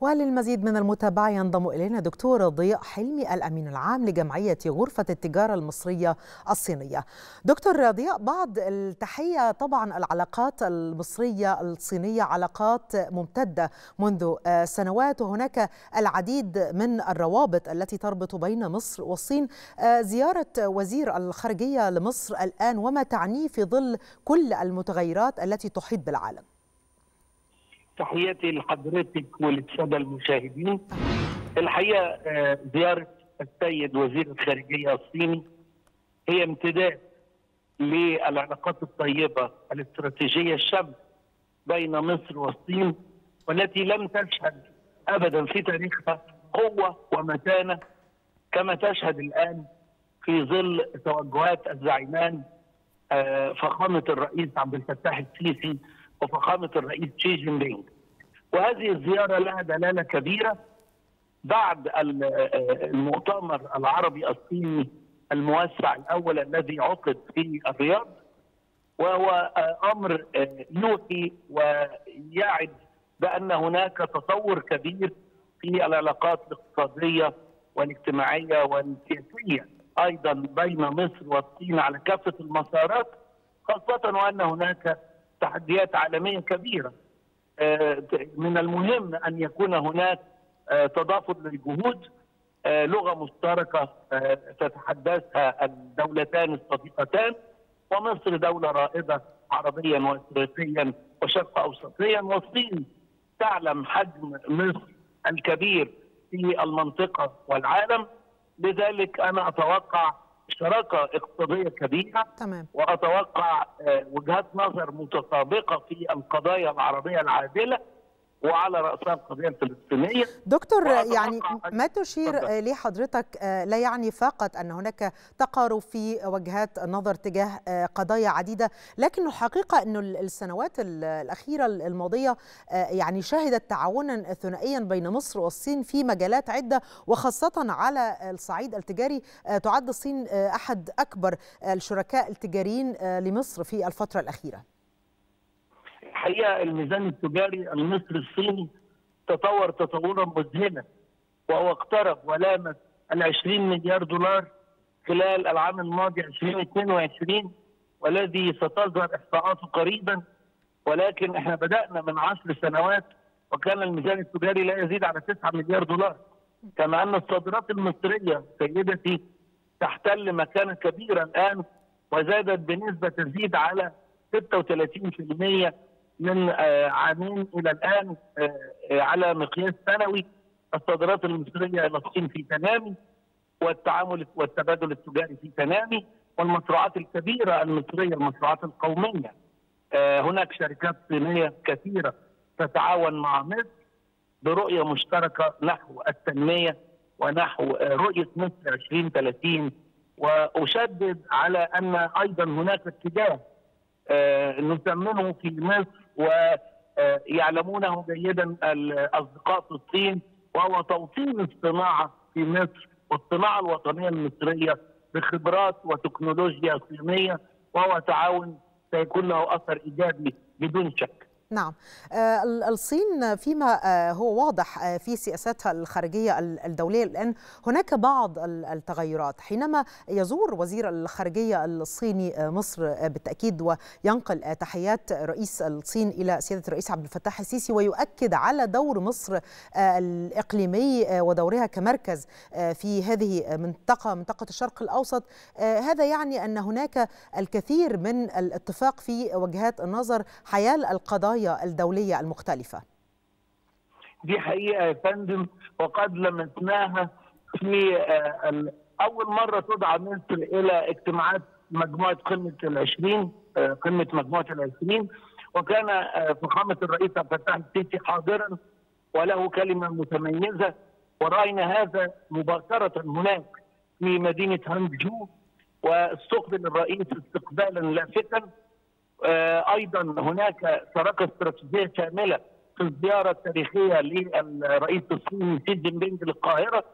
وللمزيد من المتابعة ينضم إلينا دكتور ضياء حلمي الأمين العام لجمعية غرفة التجارة المصرية الصينية. دكتور ضياء بعض التحية طبعا العلاقات المصرية الصينية علاقات ممتدة منذ سنوات وهناك العديد من الروابط التي تربط بين مصر والصين. زيارة وزير الخارجية لمصر الآن وما تعنيه في ظل كل المتغيرات التي تحيط بالعالم؟ تحياتي لحضرتك وللسادة المشاهدين. الحقيقة زيارة السيد وزير الخارجية الصيني هي امتداد للعلاقات الطيبة الاستراتيجية الشاملة بين مصر والصين والتي لم تشهد ابدا في تاريخها قوة ومتانة كما تشهد الآن في ظل توجهات الزعيمان فخامة الرئيس عبد الفتاح السيسي وفخامة الرئيس شي جين بينغ. وهذه الزيارة لها دلالة كبيرة بعد المؤتمر العربي الصيني الموسع الأول الذي عقد في الرياض وهو أمر يوحي ويعد بأن هناك تطور كبير في العلاقات الاقتصادية والاجتماعية والسياسية أيضا بين مصر والصين على كافة المسارات خاصة وأن هناك تحديات عالمية كبيرة. من المهم أن يكون هناك تضافر للجهود لغة مشتركة تتحدثها الدولتان الصديقتان ومصر دولة رائدة عربيا وافريقيا وشرق اوسطيا والصين تعلم حجم مصر الكبير في المنطقة والعالم. لذلك أنا أتوقع شراكة اقتصادية كبيرة تمام. وأتوقع وجهات نظر متطابقه في القضايا العربية العادلة وعلى رأسها القضية الفلسطينية. دكتور يعني ما تشير ليه حضرتك لا يعني فقط أن هناك تقارب في وجهات النظر تجاه قضايا عديدة لكن الحقيقة انه السنوات الأخيرة الماضية يعني شهدت تعاونا ثنائيا بين مصر والصين في مجالات عدة وخاصة على الصعيد التجاري تعد الصين أحد أكبر الشركاء التجاريين لمصر في الفترة الأخيرة. الحقيقة الميزان التجاري المصري الصيني تطور تطورا مذهلا وهو اقترب ولامس ال 20 مليار دولار خلال العام الماضي 2022 والذي ستظهر إحصاءاته قريبا. ولكن إحنا بدأنا من عشر سنوات وكان الميزان التجاري لا يزيد على 9 مليار دولار. كما أن الصادرات المصرية سيدتي تحتل مكانه كبيره الآن وزادت بنسبة تزيد على 36% من عامين إلى الآن على مقياس سنوي الصادرات المصرية إلى الصين في تنامي والتعامل والتبادل التجاري في تنامي والمشروعات الكبيرة المصرية المشروعات القومية. هناك شركات صينية كثيرة تتعاون مع مصر برؤية مشتركة نحو التنمية ونحو رؤية مصر 2030 وأشدد على أن أيضا هناك اتجاه نثمنه في مصر ويعلمونه جيدا الأصدقاء في الصين وهو توطين الصناعة في مصر والصناعة الوطنية المصرية بخبرات وتكنولوجيا صينية وهو تعاون سيكون له أثر إيجابي بدون شك. نعم. الصين فيما هو واضح في سياساتها الخارجية الدولية الآن هناك بعض التغيرات. حينما يزور وزير الخارجية الصيني مصر بالتأكيد وينقل تحيات رئيس الصين إلى سيادة الرئيس عبد الفتاح السيسي ويؤكد على دور مصر الإقليمي ودورها كمركز في هذه منطقة منطقة الشرق الأوسط. هذا يعني أن هناك الكثير من الاتفاق في وجهات النظر حيال القضايا القضايا الدولية المختلفة. دي حقيقة يا فندم وقد لمسناها في أول مرة تدعى مصر إلى اجتماعات مجموعة قمة العشرين قمة مجموعة العشرين وكان فخامة الرئيس عبد الفتاح السيسي حاضرا وله كلمة متميزة ورأينا هذا مباشرة هناك في مدينة هانجو واستقبل الرئيس استقبالا لافتا. أيضا هناك شراكه استراتيجية شاملة في الزيارة التاريخية للرئيس الصيني شي جين بينغ للقاهرة.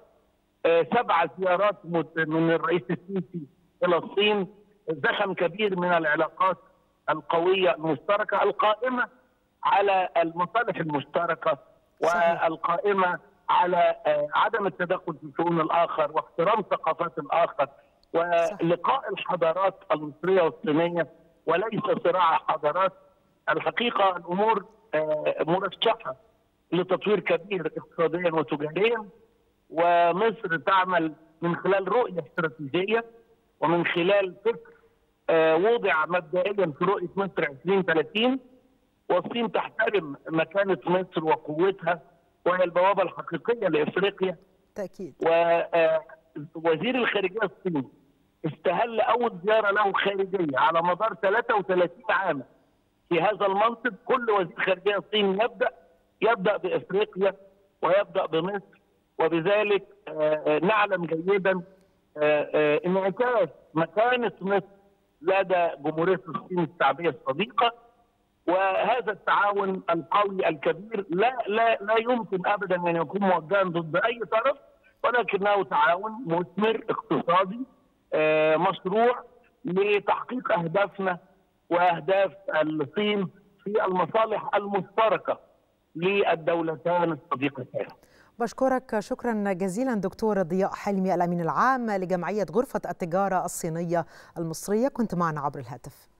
سبع زيارات من الرئيس السيسي إلى الصين. زخم كبير من العلاقات القوية المشتركة القائمة على المصالح المشتركة والقائمة على عدم التدخل في شؤون الآخر واحترام ثقافات الآخر. ولقاء الحضارات المصرية والصينية وليس صراع حضارات. الحقيقة الأمور مرشحة لتطوير كبير اقتصاديا وتجاريا ومصر تعمل من خلال رؤية استراتيجية ومن خلال فكر وضع مبدئيا في رؤية مصر 2030 والصين تحترم مكانة مصر وقوتها وهي البوابة الحقيقية لإفريقيا. تاكيد ووزير الخارجية الصيني استهل أول زيارة له خارجية على مدار 33 عاما. في هذا المنصب كل وزير خارجية صيني يبدأ يبدأ بأفريقيا ويبدأ بمصر. وبذلك نعلم جيدا انعكاس مكانه مصر لدى جمهورية الصين الشعبية الصديقة. وهذا التعاون القوي الكبير لا لا لا يمكن ابدا أن يكون موجها ضد أي طرف ولكنه تعاون مثمر اقتصادي مشروع لتحقيق أهدافنا وأهداف الصين في المصالح المشتركة للدولتان الصديقتان. بشكرك شكرا جزيلا دكتور ضياء حلمي الأمين العام لجمعية غرفة التجارة الصينية المصرية كنت معنا عبر الهاتف.